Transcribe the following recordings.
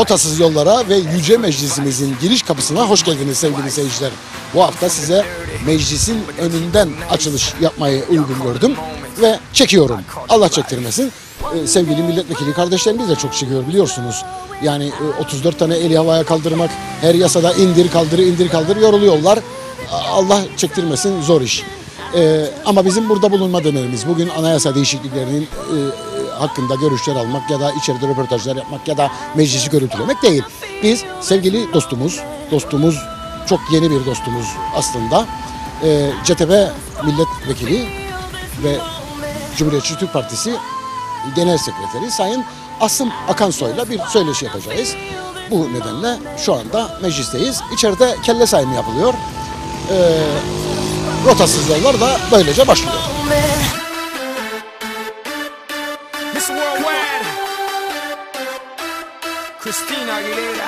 Rotasız yollara ve Yüce Meclisimizin giriş kapısına hoş geldiniz sevgili seyirciler. Bu hafta size meclisin önünden açılış yapmayı uygun gördüm ve çekiyorum. Allah çektirmesin. Ee, sevgili milletvekili kardeşlerimiz de çok çekiyor biliyorsunuz. Yani e, 34 tane eli havaya kaldırmak, her yasada indir kaldır indir kaldır yoruluyorlar. Allah çektirmesin zor iş. Ee, ama bizim burada bulunma dememiz bugün anayasa değişikliklerinin e, hakkında görüşler almak ya da içeride röportajlar yapmak ya da meclisi görüntülemek değil. Biz sevgili dostumuz, dostumuz çok yeni bir dostumuz aslında. E, CTP milletvekili ve Cumhuriyetçi Türk Partisi Genel Sekreteri Sayın Asım Akansoy'la bir söyleşi yapacağız. Bu nedenle şu anda meclisteyiz. İçeride kelle sayımı yapılıyor. E, rotasız yollar da böylece başlıyor. Cristina Aguilera.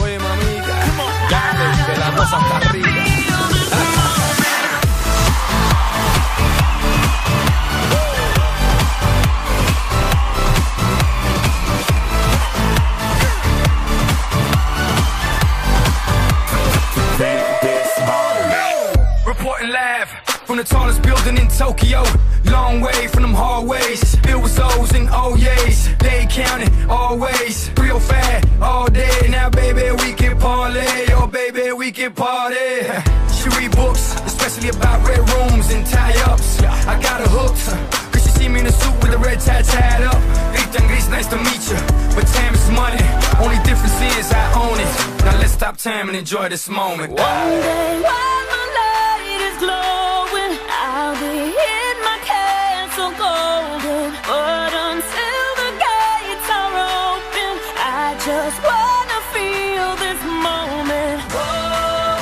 Oye, mamita, ya le pelamos hasta and enjoy this moment. One day while the light is glowing, I'll be in my castle golden. But until the gates are open, I just wanna feel this moment. Whoa,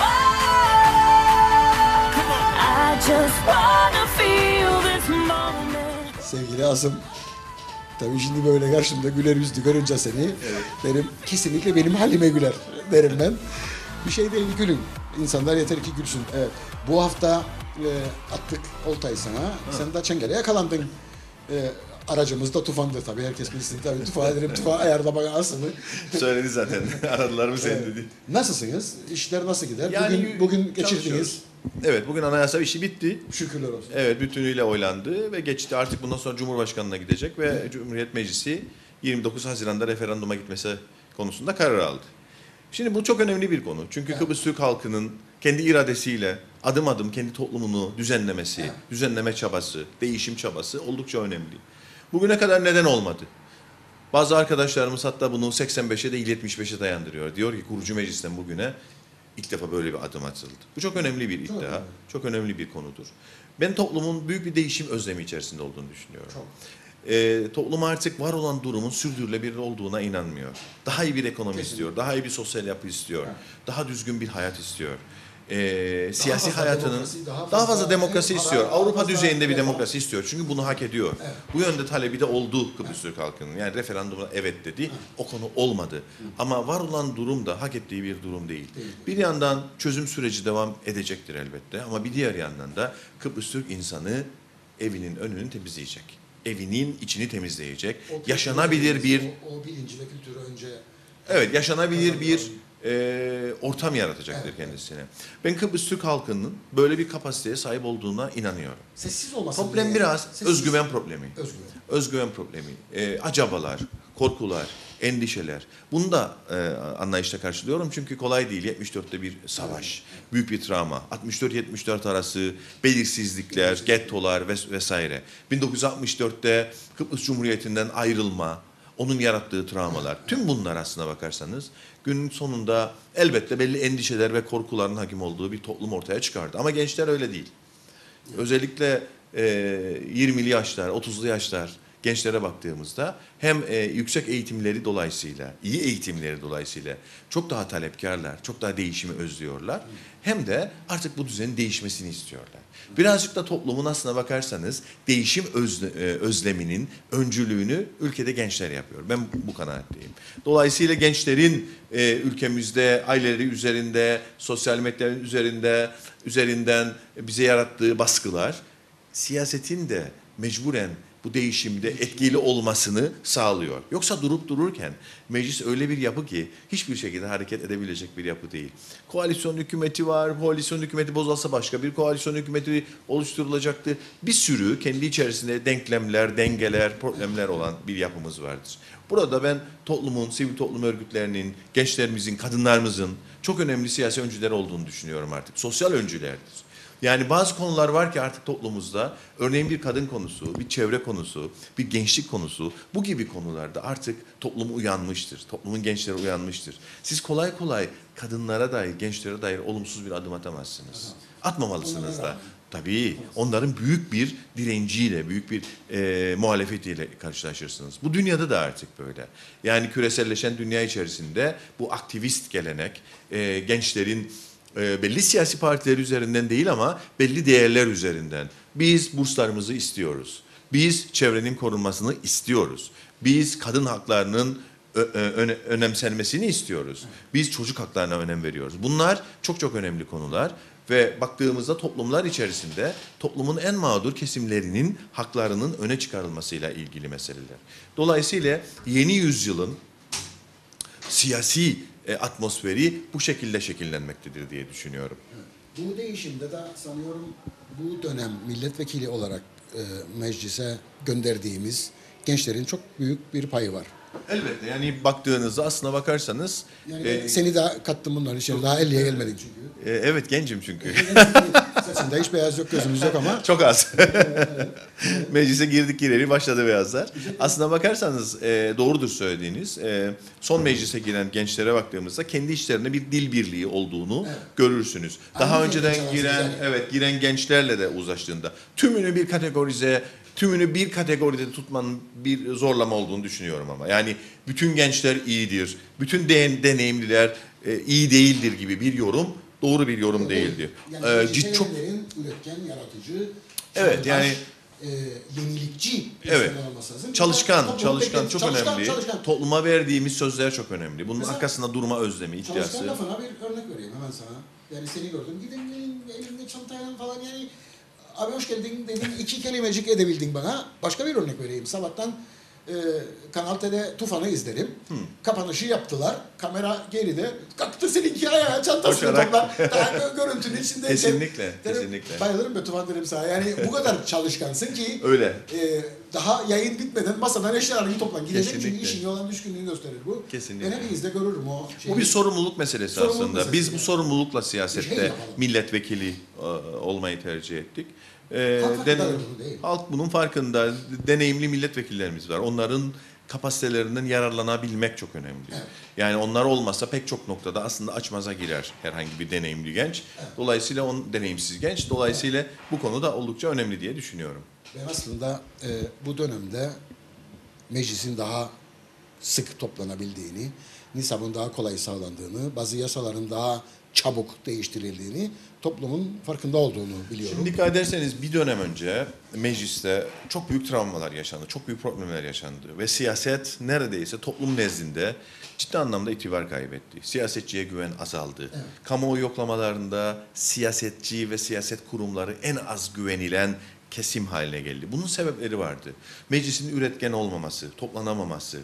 I just wanna feel this moment. Sevgili Asım, tabii şimdi böyle karşımda güler yüzlü görünce seni, benim kesinlikle benim halime güler derim ben. Bir şey değil gülün. İnsanlar yeter ki gülsün. Evet. Bu hafta e, attık oltayı sana. Sen de çengele yakalandın. E, aracımız da tufandı tabii. Herkes bilsin tabii. Tufa ederim, tufa ayarda bana Asım'ı. Söyledi zaten. Aradılar mı seni dedi. Nasılsınız? İşler nasıl gider? Yani bugün bugün geçirdiniz. çalışıyoruz. Evet bugün anayasa işi bitti. Şükürler olsun. Evet bütünüyle oylandı ve geçti. Artık bundan sonra Cumhurbaşkanı'na gidecek ve Cumhuriyet Meclisi 29 Haziran'da referanduma gitmesi konusunda karar aldı. Şimdi bu çok önemli bir konu. Çünkü Kıbrıs Türk halkının kendi iradesiyle adım adım kendi toplumunu düzenlemesi, düzenleme çabası, değişim çabası oldukça önemli. Bugüne kadar neden olmadı? Bazı arkadaşlarımız hatta bunu 85'e değil 75'e dayandırıyor. Diyor ki kurucu meclisten bugüne ilk defa böyle bir adım atıldı. Bu çok önemli bir iddia, çok önemli bir konudur. Ben toplumun büyük bir değişim özlemi içerisinde olduğunu düşünüyorum. Ee, toplum artık var olan durumun sürdürülebilir olduğuna inanmıyor. Daha iyi bir ekonomi istiyor, daha iyi bir sosyal yapı istiyor, daha düzgün bir hayat istiyor. Ee, siyasi fazla hayatının daha daha fazla fazla demokrasi para, istiyor. daha Avrupa fazla düzeyinde bir refah. demokrasi istiyor. Çünkü bunu hak ediyor. Bu yönde talebi de oldu Kıbrıs Türk halkının. Yani referandumda evet dedi. O konu olmadı. Ama var olan durum da hak ettiği bir durum değil. Bir yandan çözüm süreci devam edecektir elbette. Ama bir diğer yandan da Kıbrıs Türk insanı evinin önünü temizleyecek. Evinin içini temizleyecek. Yaşanabilir bir O, o bilinci ve kültürü önce Evet, yaşanabilir bir e, ortam yaratacaktır kendisine. Ben Kıbrıs Türk halkının böyle bir kapasiteye sahip olduğuna inanıyorum. sessiz olması. Problem biraz özgüven problemi. Özgüven. Özgüven problemi. E, acabalar, korkular, endişeler. Bunu da e, anlayışla karşılıyorum çünkü kolay değil. 74'te bir savaş, büyük bir travma. 64-74 arası belirsizlikler, gettolar ves- vesaire. 1964'te Kıbrıs Cumhuriyeti'nden ayrılma, onun yarattığı travmalar. Tüm bunlar aslına bakarsanız günün sonunda elbette belli endişeler ve korkuların hakim olduğu bir toplum ortaya çıkardı. Ama gençler öyle değil. Özellikle e, 20'li yaşlar, 30'lu yaşlar gençlere baktığımızda hem e, yüksek eğitimleri dolayısıyla, iyi eğitimleri dolayısıyla çok daha talepkarlar, çok daha değişimi özlüyorlar. Hem de artık bu düzenin değişmesini istiyorlar. Birazcık da toplumun aslına bakarsanız değişim özle- özleminin öncülüğünü ülkede gençler yapıyor. Ben bu kanaatteyim. Dolayısıyla gençlerin e, ülkemizde aileleri üzerinde, sosyal medyanın üzerinde, üzerinden bize yarattığı baskılar siyasetin de mecburen bu değişimde etkili olmasını sağlıyor. Yoksa durup dururken meclis öyle bir yapı ki hiçbir şekilde hareket edebilecek bir yapı değil. Koalisyon hükümeti var, koalisyon hükümeti bozulsa başka bir koalisyon hükümeti oluşturulacaktı. Bir sürü kendi içerisinde denklemler, dengeler, problemler olan bir yapımız vardır. Burada ben toplumun, sivil toplum örgütlerinin, gençlerimizin, kadınlarımızın çok önemli siyasi öncüler olduğunu düşünüyorum artık. Sosyal öncülerdir. Yani bazı konular var ki artık toplumumuzda, örneğin bir kadın konusu, bir çevre konusu, bir gençlik konusu, bu gibi konularda artık toplum uyanmıştır. Toplumun gençleri uyanmıştır. Siz kolay kolay kadınlara dair, gençlere dair olumsuz bir adım atamazsınız. Atmamalısınız da. Tabii onların büyük bir direnciyle, büyük bir e, muhalefetiyle karşılaşırsınız. Bu dünyada da artık böyle. Yani küreselleşen dünya içerisinde bu aktivist gelenek, e, gençlerin e, belli siyasi partiler üzerinden değil ama belli değerler üzerinden. Biz burslarımızı istiyoruz. Biz çevrenin korunmasını istiyoruz. Biz kadın haklarının önemsenmesini istiyoruz. Biz çocuk haklarına önem veriyoruz. Bunlar çok çok önemli konular ve baktığımızda toplumlar içerisinde toplumun en mağdur kesimlerinin haklarının öne çıkarılmasıyla ilgili meseleler. Dolayısıyla yeni yüzyılın siyasi e, atmosferi bu şekilde şekillenmektedir diye düşünüyorum. Bu değişimde de sanıyorum bu dönem milletvekili olarak e, meclise gönderdiğimiz gençlerin çok büyük bir payı var. Elbette yani baktığınızda aslına bakarsanız Yani e, seni daha kattım bunların içine. Daha 50'ye gelmedin çünkü. e, evet gencim çünkü. Saçında hiç beyaz yok, gözümüz yok ama Çok az. Meclise girdik gireli başladı beyazlar. Aslına bakarsanız e, doğrudur söylediğiniz. E, son meclise giren gençlere baktığımızda kendi içlerinde bir dil birliği olduğunu görürsünüz. Daha Aynı önceden giren yani. evet giren gençlerle de uzlaştığında tümünü bir kategorize tümünü bir kategoride tutmanın bir zorlama olduğunu düşünüyorum ama. Yani bütün gençler iyidir, bütün de- deneyimliler e, iyi değildir gibi bir yorum doğru bir yorum değildi. Yani E, cid- çok üretken, yaratıcı, Evet, yani- e, yenilikçi Evet. lazım. Çalışkan, Toplumu çalışkan çok çalışkan, önemli. Çalışkan, Topluma verdiğimiz sözler çok önemli. Bunun Mesela- arkasında durma özlemi, Çalışkan iddiası. lafına bir örnek vereyim hemen sana. Yani seni gördüm. Gidin gelin elinde çantayla falan yani abi hoş geldin dedin iki kelimecik edebildin bana. Başka bir örnek vereyim. Sabahtan e, Kanal T'de Tufan'ı izledim. Kapanışı yaptılar. Kamera geride. Kalktı seninki ayağa çantasını Koşarak. toplar. Daha gö- görüntünün içinde. Kesinlikle, Dedim, kesinlikle. Bayılırım be Tufan dedim sana. Yani bu kadar çalışkansın ki Öyle. e, daha yayın bitmeden masadan eşyalarını toplan. Gidecek çünkü Kesinlikle. işin olan düşkünlüğünü gösterir bu. Kesinlikle. Ben hepinizde görürüm o şeyi. Bu bir sorumluluk meselesi Sorumluluk aslında. meselesi Biz bu sorumlulukla şey siyasette yapalım. milletvekili e, olmayı tercih ettik. E, Halk den- halk bunun farkında. Deneyimli milletvekillerimiz var. Onların kapasitelerinden yararlanabilmek çok önemli. Evet. Yani onlar olmasa pek çok noktada aslında açmaza girer herhangi bir deneyimli genç. Dolayısıyla on deneyimsiz genç. Dolayısıyla bu konu da oldukça önemli diye düşünüyorum. Ben aslında e, bu dönemde meclisin daha sık toplanabildiğini, nisabın daha kolay sağlandığını, bazı yasaların daha çabuk değiştirildiğini toplumun farkında olduğunu biliyorum. Şimdi dikkat ederseniz bir dönem önce mecliste çok büyük travmalar yaşandı, çok büyük problemler yaşandı ve siyaset neredeyse toplum nezdinde ciddi anlamda itibar kaybetti. Siyasetçiye güven azaldı. Kamuoyu yoklamalarında siyasetçi ve siyaset kurumları en az güvenilen kesim haline geldi. Bunun sebepleri vardı. Meclisin üretken olmaması, toplanamaması,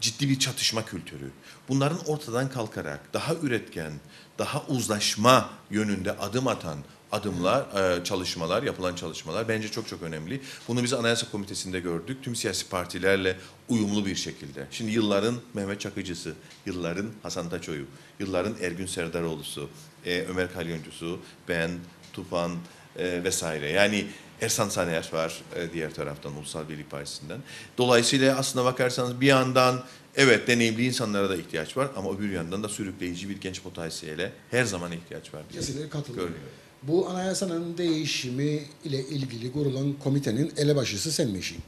ciddi bir çatışma kültürü. Bunların ortadan kalkarak daha üretken, daha uzlaşma yönünde adım atan adımlar, e, çalışmalar, yapılan çalışmalar bence çok çok önemli. Bunu biz Anayasa Komitesi'nde gördük. Tüm siyasi partilerle uyumlu bir şekilde. Şimdi yılların Mehmet Çakıcısı, yılların Hasan Taçoyu, yılların Ergün Serdaroğlu'su, e, Ömer Kalyoncusu, ben, Tufan e, vesaire. Yani Ersan Saner var diğer taraftan Ulusal Birlik Partisi'nden. Dolayısıyla aslına bakarsanız bir yandan evet deneyimli insanlara da ihtiyaç var ama öbür yandan da sürükleyici bir genç potansiyele her zaman ihtiyaç var diye Kesinlikle katılıyorum. Bu anayasanın değişimi ile ilgili kurulan komitenin elebaşısı senmişsin.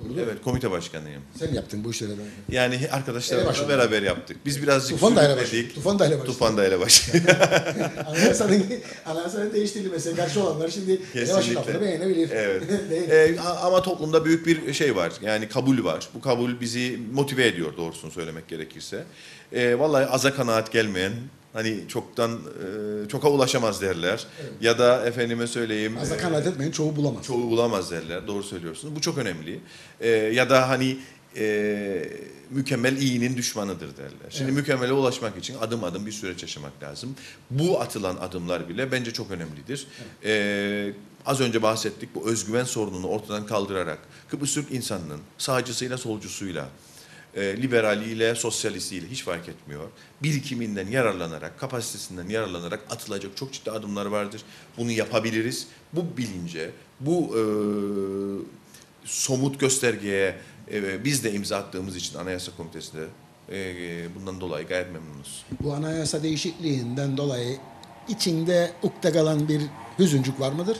Doğru? Evet komite başkanıyım. Sen yaptın bu işleri. Yani arkadaşlarımla Elebaşı. beraber yaptık. Biz birazcık Tufan da elebaşı. sürükledik. Tufan da elebaşı. Tufan da elebaşı. anayasanın, anayasanın değiştirilmesine karşı olanlar şimdi elebaşı lafını beğenebilir. Evet. Değil. Ee, a- ama toplumda büyük bir şey var. Yani kabul var. Bu kabul bizi motive ediyor doğrusunu söylemek gerekirse. Ee, vallahi aza kanaat gelmeyen Hani çoktan e, çoka ulaşamaz derler. Ya da efendime söyleyeyim. Az da e, kanaat etmeyin çoğu bulamaz. çoğu bulamaz derler. Doğru söylüyorsunuz. Bu çok önemli. Ee, ya da hani e, mükemmel iyinin düşmanıdır derler. Şimdi mükemmele ulaşmak için adım adım bir süreç yaşamak lazım. Bu atılan adımlar bile bence çok önemlidir. Ee, az önce bahsettik bu özgüven sorununu ortadan kaldırarak Kıbrıs Türk insanının sağcısıyla solcusuyla e, liberaliyle, sosyalistiyle hiç fark etmiyor. Birikiminden yararlanarak, kapasitesinden yararlanarak atılacak çok ciddi adımlar vardır. Bunu yapabiliriz. Bu bilince, bu e, somut göstergeye e, biz de imza attığımız için Anayasa Komitesi'nde e, bundan dolayı gayet memnunuz. Bu anayasa değişikliğinden dolayı içinde ukde kalan bir hüzüncük var mıdır?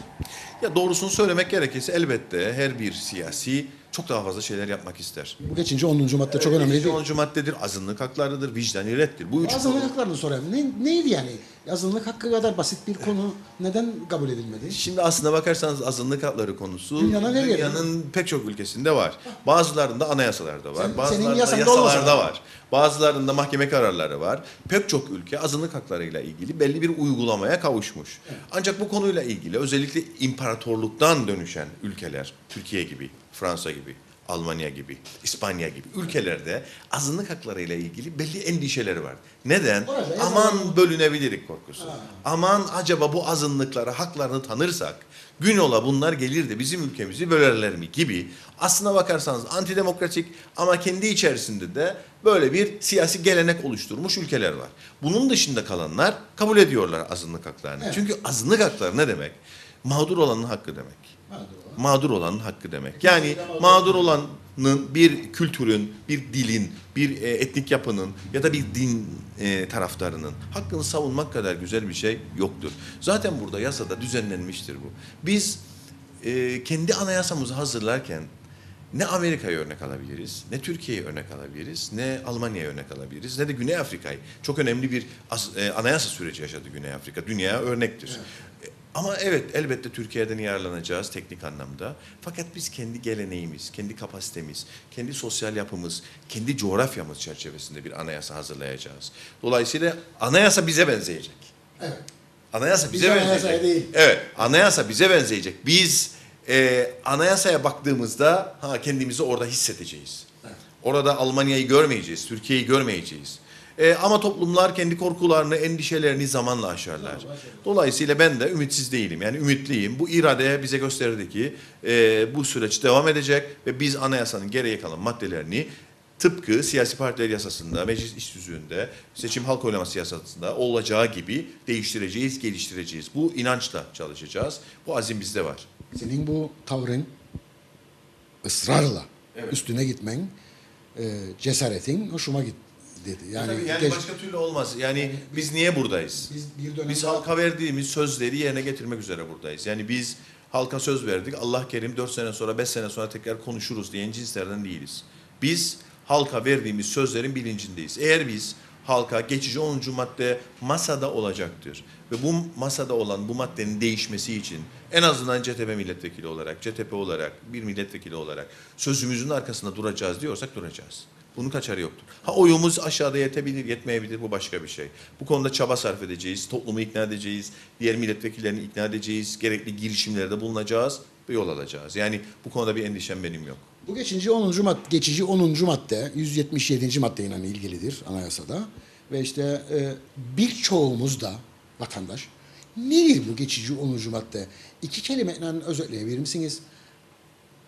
Ya doğrusunu söylemek gerekirse elbette her bir siyasi çok daha fazla şeyler yapmak ister. Bu geçince 10. madde çok önemli değil. 10. maddedir, azınlık haklarıdır, vicdani reddir. Bu üç Azınlık haklarını sorayım. Ne, neydi yani? Azınlık hakkı kadar basit bir konu neden kabul edilmedi? Şimdi aslında bakarsanız azınlık hakları konusu yerinde. dünyanın pek çok ülkesinde var. Bazılarında anayasalarda var, Sen- senin bazılarında yasanda olmasa yasalarda da. var. Bazılarında mahkeme kararları var. Pek çok ülke azınlık haklarıyla ilgili belli bir uygulamaya kavuşmuş. Ancak bu konuyla ilgili özellikle imparatorluktan dönüşen ülkeler, Türkiye gibi, Fransa gibi, Almanya gibi, İspanya gibi ülkelerde azınlık haklarıyla ilgili belli endişeleri var. Neden? Orada Aman bölünebilirik korkusu. Aman acaba bu azınlıklara haklarını tanırsak gün ola bunlar gelir de bizim ülkemizi bölerler mi gibi aslına bakarsanız antidemokratik ama kendi içerisinde de böyle bir siyasi gelenek oluşturmuş ülkeler var. Bunun dışında kalanlar kabul ediyorlar azınlık haklarını. Çünkü azınlık hakları ne demek? Mağdur olanın hakkı demek mağdur olanın hakkı demek. Yani mağdur olanın bir kültürün, bir dilin, bir e, etnik yapının ya da bir din e, taraftarının hakkını savunmak kadar güzel bir şey yoktur. Zaten burada yasada düzenlenmiştir bu. Biz e, kendi anayasamızı hazırlarken ne Amerika'ya örnek alabiliriz, ne Türkiye'ye örnek alabiliriz, ne Almanya'ya örnek alabiliriz, ne de Güney Afrika'yı. Çok önemli bir as- anayasa süreci yaşadı Güney Afrika. Dünyaya örnektir. E, Ama evet elbette Türkiye'den yararlanacağız teknik anlamda. Fakat biz kendi geleneğimiz, kendi kapasitemiz, kendi sosyal yapımız, kendi coğrafyamız çerçevesinde bir anayasa hazırlayacağız. Dolayısıyla anayasa bize benzeyecek. Evet. Anayasa bize Bize benzeyecek. anayasaya değil. Evet, anayasa bize benzeyecek. Biz e, anayasaya baktığımızda ha kendimizi orada hissedeceğiz. Orada Almanya'yı görmeyeceğiz, Türkiye'yi görmeyeceğiz. E, ama toplumlar kendi korkularını, endişelerini zamanla aşarlar. Dolayısıyla ben de ümitsiz değilim. Yani ümitliyim. Bu irade bize gösterdi ki e, bu süreç devam edecek ve biz anayasanın geriye kalan maddelerini tıpkı siyasi partiler yasasında, meclis iş tüzüğünde, seçim halk oylaması yasasında olacağı gibi değiştireceğiz, geliştireceğiz. Bu inançla çalışacağız. Bu azim bizde var. Senin bu tavrın ısrarla üstüne gitmen, e, cesaretin hoşuma gitti dedi. Yani, Tabii yani geç- başka türlü olmaz. Yani biz niye buradayız? biz bir dönem Biz halka verdiğimiz sözleri yerine getirmek üzere buradayız. Yani biz halka söz verdik. Allah kerim 4 sene sonra 5 sene sonra tekrar konuşuruz diyen cinslerden değiliz. Biz halka verdiğimiz sözlerin bilincindeyiz. Eğer biz halka geçici 10. madde masada olacaktır. Ve bu masada olan bu maddenin değişmesi için en azından CTP milletvekili olarak, CTP olarak, bir milletvekili olarak sözümüzün arkasında duracağız diyorsak duracağız. Bunun kaçarı yoktur. Ha oyumuz aşağıda yetebilir, yetmeyebilir bu başka bir şey. Bu konuda çaba sarf edeceğiz, toplumu ikna edeceğiz, diğer milletvekillerini ikna edeceğiz, gerekli girişimlerde bulunacağız ve yol alacağız. Yani bu konuda bir endişem benim yok. Bu geçici 10. madde, geçici 10. madde 177. maddeyle ilgilidir anayasada. Ve işte e, birçoğumuz da vatandaş nedir bu geçici 10. madde? İki kelimeyle özetleyebilir misiniz?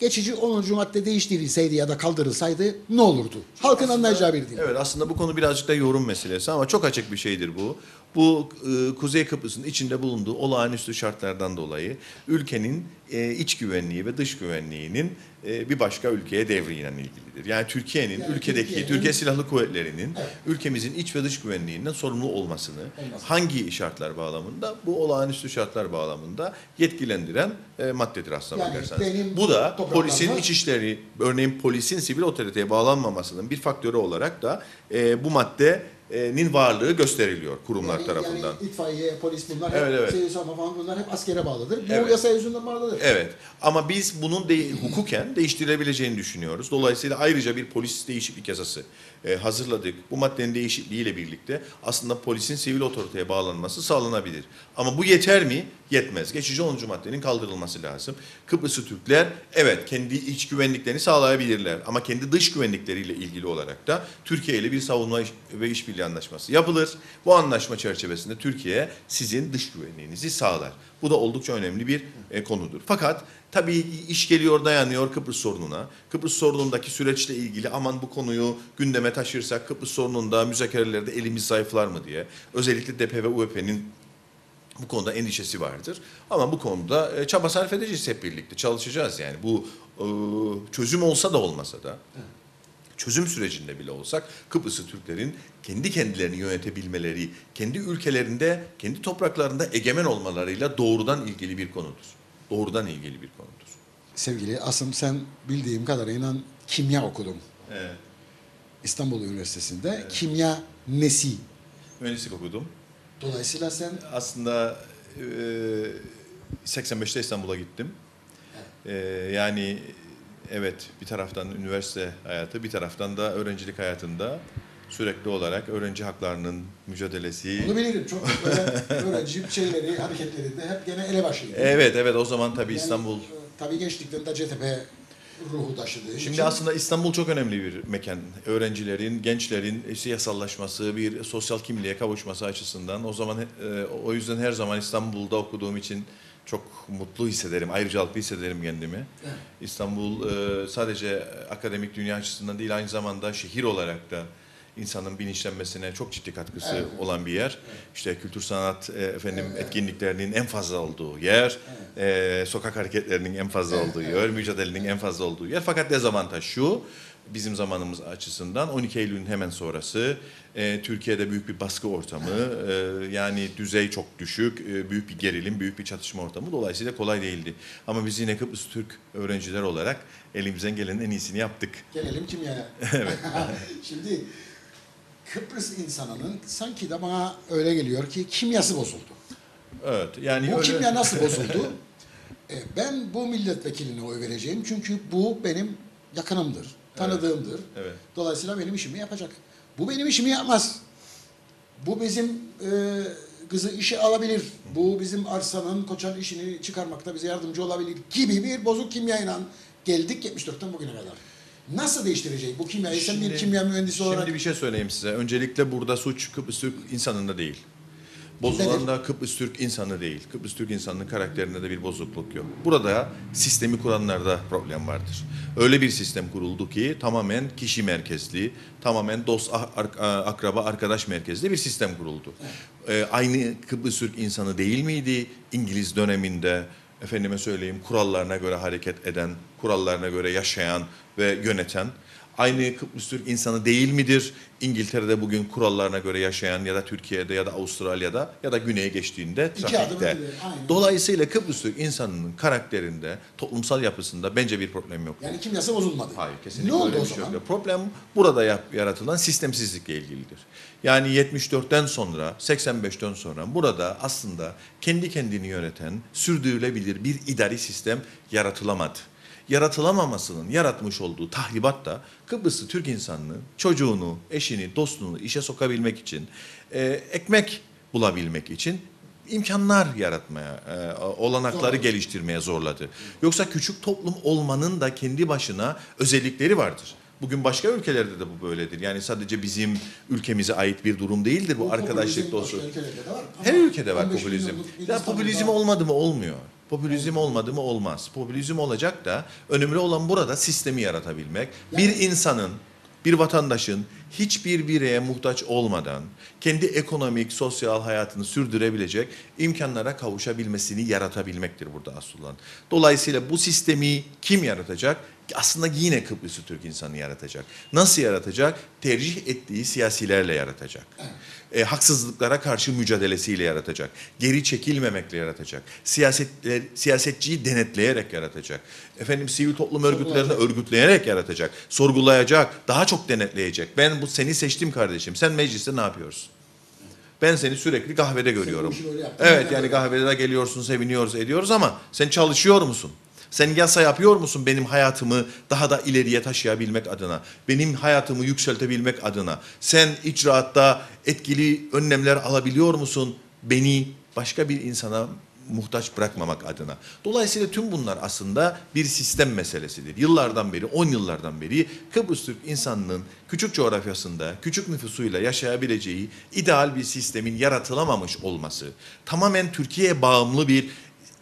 Geçici 10. madde değiştirilseydi ya da kaldırılsaydı ne olurdu? Halkın anlayacağı bir dil. Evet aslında bu konu birazcık da yorum meselesi ama çok açık bir şeydir bu. Bu e, Kuzey Kıbrıs'ın içinde bulunduğu olağanüstü şartlardan dolayı ülkenin e, iç güvenliği ve dış güvenliğinin e, bir başka ülkeye devriyle ilgilidir. Yani Türkiye'nin, Yani ülkedeki Türkiye'nin- Türkiye Silahlı Kuvvetleri'nin Evet. ülkemizin iç ve dış güvenliğinden sorumlu olmasını hangi şartlar bağlamında? Bu olağanüstü şartlar bağlamında yetkilendiren e, maddedir aslına Yani bakarsanız. Bu da polisin iç işleri, örneğin polisin sivil otoriteye bağlanmamasının bir faktörü olarak da e, bu madde nin varlığı gösteriliyor kurumlar Yani- tarafından. Yani itfaiye, polis bunlar Evet, hep, evet. savunma falan bunlar hep askere bağlıdır. Bu Evet. yasa yüzünden bağlıdır. Evet ama biz bunun de, hukuken değiştirilebileceğini düşünüyoruz. Dolayısıyla ayrıca bir polis değişiklik yasası e, hazırladık. Bu maddenin değişikliğiyle birlikte aslında polisin sivil otoriteye bağlanması sağlanabilir. Ama bu yeter mi? Yetmez. Geçici 10. maddenin kaldırılması lazım. Kıbrıslı Türkler evet kendi iç güvenliklerini sağlayabilirler ama kendi dış güvenlikleriyle ilgili olarak da Türkiye ile bir savunma ve işbirliği anlaşması yapılır. Bu anlaşma çerçevesinde Türkiye sizin dış güvenliğinizi sağlar. Bu da oldukça önemli bir e, konudur. Fakat tabii iş geliyor dayanıyor Kıbrıs sorununa. Kıbrıs sorunundaki süreçle ilgili aman bu konuyu gündeme taşırsak Kıbrıs sorununda müzakerelerde elimiz zayıflar mı diye. Özellikle DP ve UEP'nin bu konuda endişesi vardır. Ama bu konuda e, çaba sarf edeceğiz hep birlikte. Çalışacağız yani. Bu e, çözüm olsa da olmasa da çözüm sürecinde bile olsak Kıbrıslı Türklerin kendi kendilerini yönetebilmeleri, kendi ülkelerinde, kendi topraklarında egemen olmalarıyla doğrudan ilgili bir konudur. Doğrudan ilgili bir konudur. Sevgili Asım sen bildiğim kadarıyla kimya okudun. Evet. İstanbul Üniversitesi'nde kimya nesi. Mühendislik okudum. Dolayısıyla sen Aslında e, 85'te İstanbul'a gittim. E, yani evet bir taraftan üniversite hayatı, bir taraftan da öğrencilik hayatında sürekli olarak öğrenci haklarının mücadelesi. bunu bilirim. Çok öğrenci şeyleri, hareketlerinde hep gene elebaşıydı. Evet evet o zaman tabii Yani, İstanbul. e, Tabii gençlikten de CTP ruhu taşıdığı Şimdi için- aslında İstanbul çok önemli bir mekan. Öğrencilerin, gençlerin siyasallaşması, bir sosyal kimliğe kavuşması açısından. O zaman e, o yüzden her zaman İstanbul'da okuduğum için çok mutlu hissederim, ayrıcalıklı hissederim kendimi. İstanbul e, sadece akademik dünya açısından değil aynı zamanda şehir olarak da insanın bilinçlenmesine çok ciddi katkısı olan bir yer. İşte kültür sanat e, efendim etkinliklerinin en fazla olduğu yer, e, sokak hareketlerinin en fazla olduğu yer, mücadelenin en fazla olduğu yer. Fakat dezavantaj şu, bizim zamanımız açısından 12 Eylül'ün hemen sonrası e, Türkiye'de büyük bir baskı ortamı, e, yani düzey çok düşük, e, büyük bir gerilim, büyük bir çatışma ortamı. Dolayısıyla kolay değildi. Ama biz yine Kıbrıs Türk öğrenciler olarak elimizden gelenin en iyisini yaptık. Gelelim kimyaya. Şimdi Kıbrıs insanının sanki de bana öyle geliyor ki kimyası bozuldu. Evet, yani Bu öyle- kimya nasıl bozuldu? E, ben bu milletvekiline oy vereceğim çünkü bu benim yakınımdır, tanıdığımdır. Evet. Dolayısıyla benim işimi yapacak. Bu benim işimi yapmaz. Bu bizim e, kızı işe alabilir. Bu bizim arsanın koçan işini çıkarmakta bize yardımcı olabilir gibi bir bozuk kimyayla geldik 74'ten bugüne kadar. Nasıl değiştirecek bu kimyayı? Sen bir kimya mühendisi olarak Şimdi bir şey söyleyeyim size. Öncelikle burada suç Türk insanında değil. Bozulan da Kıbrıs Türk insanı değil. Kıbrıs Türk insanının karakterinde de bir bozukluk yok. Burada sistemi kuranlarda problem vardır. Öyle bir sistem kuruldu ki tamamen kişi merkezli, tamamen dost, ah- ar- a- akraba, arkadaş merkezli bir sistem kuruldu. Ee, aynı Kıbrıs Türk insanı değil miydi İngiliz döneminde? Efendime söyleyeyim kurallarına göre hareket eden, kurallarına göre yaşayan ve yöneten aynı Kıbrıs Türk insanı değil midir? İngiltere'de bugün kurallarına göre yaşayan ya da Türkiye'de ya da Avustralya'da ya da güneye geçtiğinde İki trafikte. Dolayısıyla Kıbrıs Türk insanının karakterinde, toplumsal yapısında bence bir problem yok. yani kimyası bozulmadı. Hayır kesinlikle Ne oldu öyle o bir şey zaman? yok. Problem burada yap- yaratılan sistemsizlikle ilgilidir. Yani 74'ten sonra, 85'ten sonra burada aslında kendi kendini yöneten, sürdürülebilir bir idari sistem yaratılamadı. Yaratılamamasının yaratmış olduğu tahribat da Kıbrıslı Türk insanını, çocuğunu, eşini, dostunu işe sokabilmek için, e, ekmek bulabilmek için imkanlar yaratmaya, e, olanakları Zorladı. geliştirmeye zorladı. Yoksa küçük toplum olmanın da kendi başına özellikleri vardır. Bugün başka ülkelerde de bu böyledir. Yani sadece bizim ülkemize ait bir durum değildir bu, Bu arkadaşlık var. Her ülkede var 15 popülizm. Ya popülizm olmadı mı olmuyor. Popülizm olmadı mı olmaz. Popülizm olacak da önemli olan burada sistemi yaratabilmek. Bir insanın, bir vatandaşın hiçbir bireye muhtaç olmadan kendi ekonomik, sosyal hayatını sürdürebilecek imkanlara kavuşabilmesini yaratabilmektir burada asıl olan. Dolayısıyla bu sistemi kim yaratacak? Aslında yine Kıbrıslı Türk insanı yaratacak. Nasıl yaratacak? Tercih ettiği siyasilerle yaratacak. E, haksızlıklara karşı mücadelesiyle yaratacak. Geri çekilmemekle yaratacak. Siyasetler, siyasetçiyi denetleyerek yaratacak. Efendim sivil toplum örgütlerini örgütleyerek yaratacak. Sorgulayacak, daha çok denetleyecek. Ben bu seni seçtim kardeşim. Sen mecliste ne yapıyorsun? Ben seni sürekli kahvede görüyorum. Evet yani de kahvede de geliyorsun, seviniyoruz, ediyoruz ama sen çalışıyor musun? Sen yasa yapıyor musun benim hayatımı daha da ileriye taşıyabilmek adına? Benim hayatımı yükseltebilmek adına? Sen icraatta etkili önlemler alabiliyor musun? Beni başka bir insana muhtaç bırakmamak adına. Dolayısıyla tüm bunlar aslında bir sistem meselesidir. Yıllardan beri, 10 yıllardan beri Kıbrıs Türk insanının küçük coğrafyasında, küçük nüfusuyla yaşayabileceği ideal bir sistemin yaratılamamış olması, tamamen Türkiye'ye bağımlı bir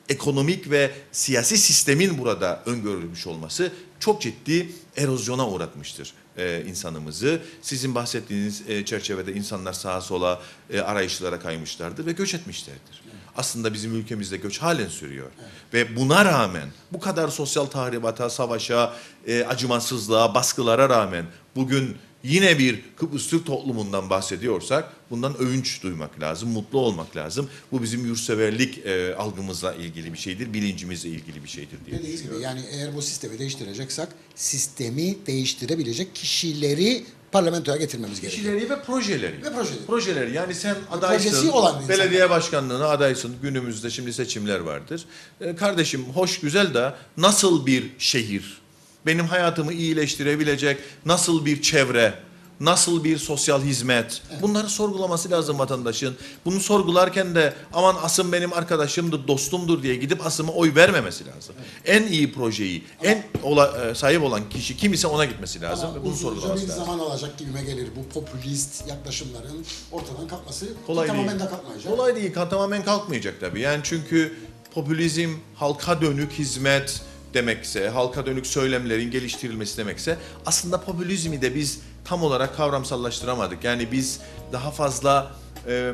ekonomik ve siyasi sistemin burada öngörülmüş olması çok ciddi erozyona uğratmıştır e, insanımızı. Sizin bahsettiğiniz e, çerçevede insanlar sağa sola e, arayışlara kaymışlardır ve göç etmişlerdir. Aslında bizim ülkemizde göç halen sürüyor. Ve buna rağmen bu kadar sosyal tahribata, savaşa, e, acımasızlığa, baskılara rağmen bugün yine bir Kıbrıs Türk toplumundan bahsediyorsak bundan övünç duymak lazım, mutlu olmak lazım. Bu bizim yurtseverlik e, algımızla ilgili bir şeydir, bilincimizle ilgili bir şeydir diye Dediğiniz gibi düşünüyorum. yani eğer bu sistemi değiştireceksek sistemi değiştirebilecek kişileri parlamentoya getirmemiz gerekiyor. Kişileri ve projeleri. Ve projeleri. Projeleri. Yani sen projesi adaysın, olan insanlar. belediye başkanlığına adaysın. Günümüzde şimdi seçimler vardır. E, kardeşim hoş güzel de nasıl bir şehir, benim hayatımı iyileştirebilecek nasıl bir çevre, nasıl bir sosyal hizmet bunları sorgulaması lazım vatandaşın. Bunu sorgularken de aman asım benim arkadaşımdır, dostumdur diye gidip asıma oy vermemesi lazım. En iyi projeyi, en ola- e, sahip olan kişi kim ise ona gitmesi lazım ve bunu uzunca sorgulaması bir lazım. zaman alacak gibime gelir bu popülist yaklaşımların ortadan kalkması. Ki Kolay değil. tamamen de kalkmayacak. Kolay değil. Tamamen kalkmayacak tabii. Yani çünkü popülizm halka dönük hizmet demekse, halka dönük söylemlerin geliştirilmesi demekse aslında popülizmi de biz tam olarak kavramsallaştıramadık. Yani biz daha fazla e,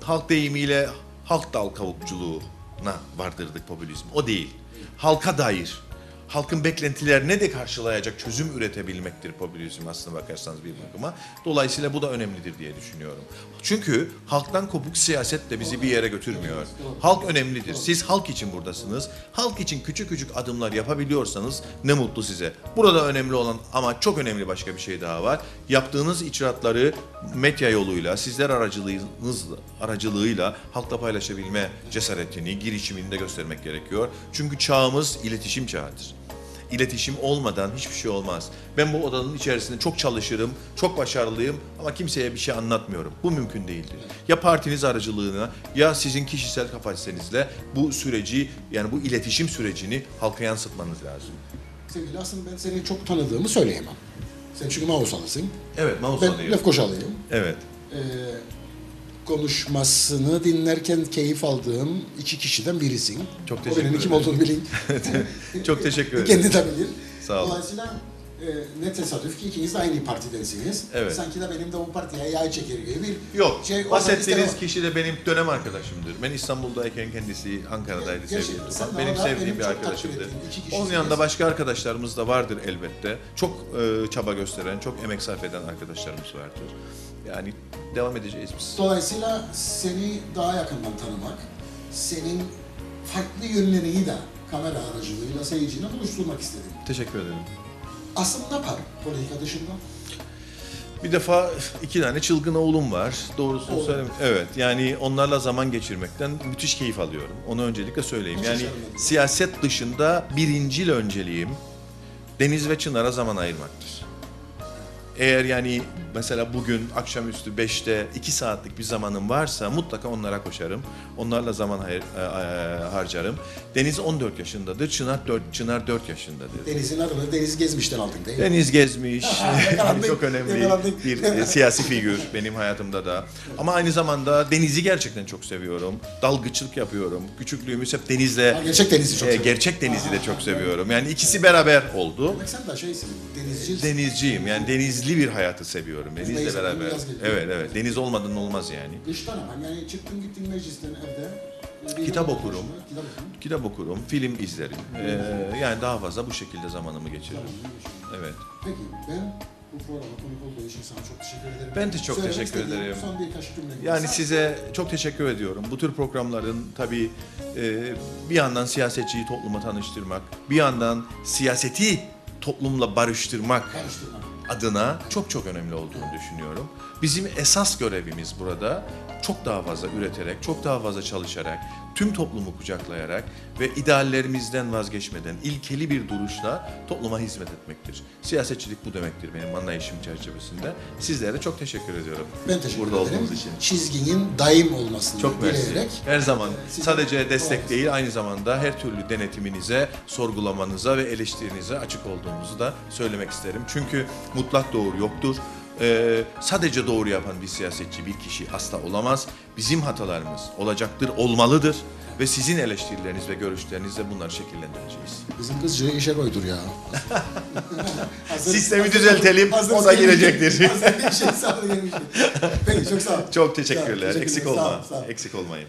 halk deyimiyle halk dal kavukçuluğuna vardırdık popülizm. O değil. Halka dair, halkın beklentilerini de karşılayacak çözüm üretebilmektir popülizm aslına bakarsanız bir bakıma. Dolayısıyla bu da önemlidir diye düşünüyorum. Çünkü halktan kopuk siyaset de bizi bir yere götürmüyor. Halk önemlidir. Siz halk için buradasınız. Halk için küçük küçük adımlar yapabiliyorsanız ne mutlu size. Burada önemli olan ama çok önemli başka bir şey daha var. Yaptığınız icraatları medya yoluyla, sizler aracılığınız aracılığıyla halkla paylaşabilme cesaretini, girişimini de göstermek gerekiyor. Çünkü çağımız iletişim çağıdır. İletişim olmadan hiçbir şey olmaz. Ben bu odanın içerisinde çok çalışırım, çok başarılıyım ama kimseye bir şey anlatmıyorum. Bu mümkün değildir. Ya partiniz aracılığına ya sizin kişisel kapasitenizle bu süreci yani bu iletişim sürecini halka yansıtmanız lazım. Sevgili aslında ben seni çok tanıdığımı söyleyemem. Sen çünkü Mausalısın. Evet, Ben Mausola'yım. Lefkoşalıyım. Evet. Ee, konuşmasını dinlerken keyif aldığım iki kişiden birisin. Çok O teşekkür benim kim ederim. olduğunu bilin. Çok teşekkür ederim. Kendi de bilir. Sağ olun. Dolayısıyla e, ne tesadüf ki ikiniz de aynı partidensiniz. Evet. Sanki de benim de bu partiye yay çeker gibi bir Yok, şey bahsettiğiniz kişi de benim dönem arkadaşımdır. Ben İstanbul'dayken kendisi Ankara'daydı Gerçekten sevgili Tufan. Benim sevdiğim benim bir arkadaşımdır. Onun yanında başka arkadaşlarımız da vardır elbette. Çok e, çaba gösteren, çok emek sarf eden arkadaşlarımız vardır. Yani devam edeceğiz biz. Dolayısıyla seni daha yakından tanımak, senin farklı yönlerini de kamera aracılığıyla seyirciyle buluşturmak istedim. Teşekkür ederim. Aslında ne yapar politika dışında? Bir defa iki tane çılgın oğlum var. Doğrusunu Oğlum. söyleyeyim. Evet. Yani onlarla zaman geçirmekten müthiş keyif alıyorum. Onu öncelikle söyleyeyim. Yani siyaset dışında birincil önceliğim Deniz ve Çınar'a zaman ayırmaktır. Eğer yani mesela bugün akşamüstü 5'te 2 saatlik bir zamanım varsa mutlaka onlara koşarım. Onlarla zaman hayır- e, e, harcarım. Deniz 14 yaşındadır, Çınar 4, Çınar 4 yaşındadır. Deniz'in adını Deniz Gezmiş'ten aldın değil mi? Deniz gezmiş, Yakalandık, çok önemli yakalandık. bir e, siyasi figür benim hayatımda da. Ama aynı zamanda denizi gerçekten çok seviyorum. Dalgıçlık yapıyorum. Küçüklüğümüz hep denizle, Ha, gerçek Deniz'i çok e, gerçek denizi de çok seviyorum. Yani ikisi beraber oldu. Demek sen de şeysin, denizci. Denizciyim yani denizli bir hayatı seviyorum. Denizle Neyse, beraber. yaz geliyor. Evet evet deniz olmadan olmaz yani. Dıştan ama yani çıktın gittin meclisten evde. e, Kitap okurum. Kitap okurum. Kitap okurum, film izlerim. Ee, yani daha fazla bu şekilde zamanımı geçiririm. Evet. Peki ben Bu programa konuk olduğu için sana çok teşekkür ederim. Ben de çok Söylemek teşekkür ederim. Son birkaç cümle. Yani size çok teşekkür ediyorum. Bu tür programların tabii e, bir yandan siyasetçiyi topluma tanıştırmak, bir yandan siyaseti toplumla barıştırmak Karıştırma. Adına çok çok önemli olduğunu düşünüyorum. Bizim esas görevimiz burada çok daha fazla üreterek, çok daha fazla çalışarak, tüm toplumu kucaklayarak ve ideallerimizden vazgeçmeden ilkeli bir duruşla topluma hizmet etmektir. Siyasetçilik bu demektir benim anlayışım çerçevesinde. Sizlere çok teşekkür ediyorum. Ben teşekkür Burada ederim. olduğunuz için. Çizginin daim olmasını Çok dileyerek. Her zaman Sizin- sadece destek değil aynı zamanda her türlü denetiminize, sorgulamanıza ve eleştirinize açık olduğumuzu da söylemek isterim. Çünkü mutlak doğru yoktur. Ee, sadece doğru yapan bir siyasetçi bir kişi asla olamaz. Bizim hatalarımız olacaktır, olmalıdır ve sizin eleştirileriniz ve görüşlerinizle bunları şekillendireceğiz. Bizim kızcığı işe koydur ya. Hazır- Sistemi hazır- düzeltelim, hazır- o da girecektir. Hazır bir şey sağ gelmiştir. Peki çok sağ ol. Çok teşekkürler. Sağ ol, Eksik teşekkürler. olma. Sağ sağ. Eksik olmayın.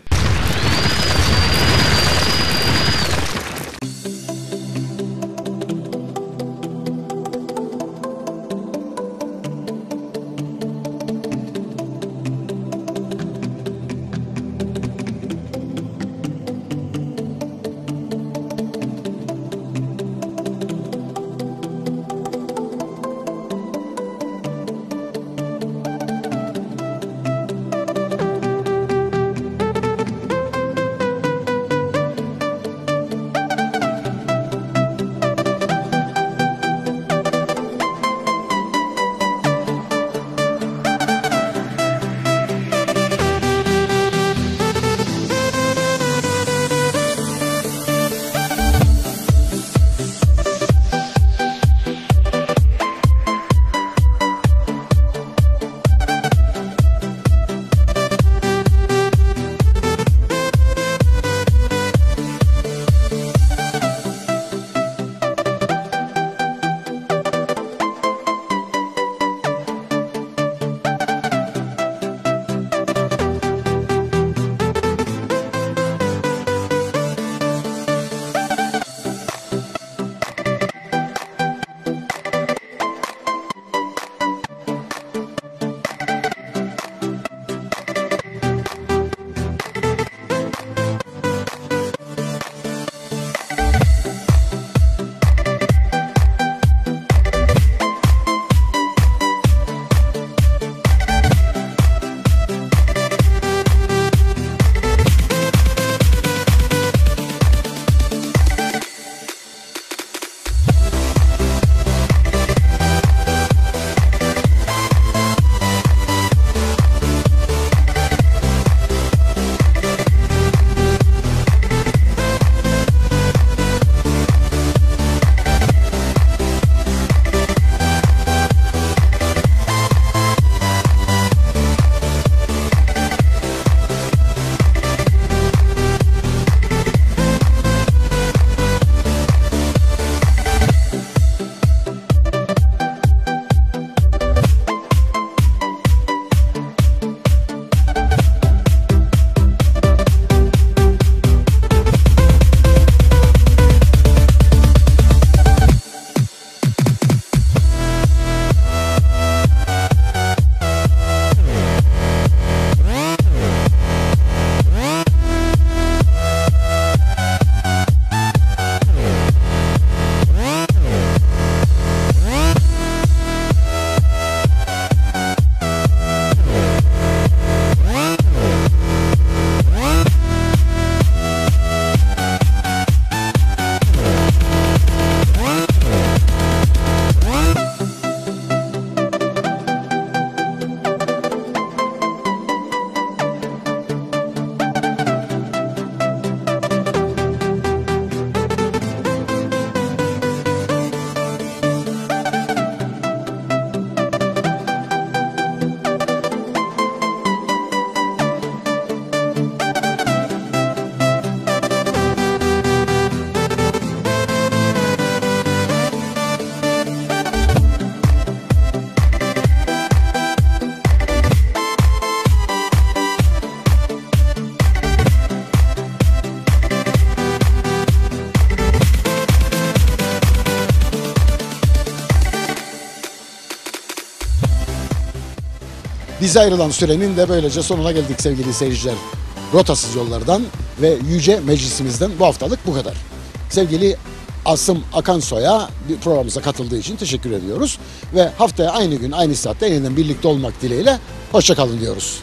Bize ayrılan sürenin de böylece sonuna geldik sevgili seyirciler. Rotasız yollardan ve Yüce Meclisimizden bu haftalık bu kadar. Sevgili Asım Akansoy'a programımıza katıldığı için teşekkür ediyoruz. Ve haftaya aynı gün aynı saatte yeniden birlikte olmak dileğiyle hoşçakalın diyoruz.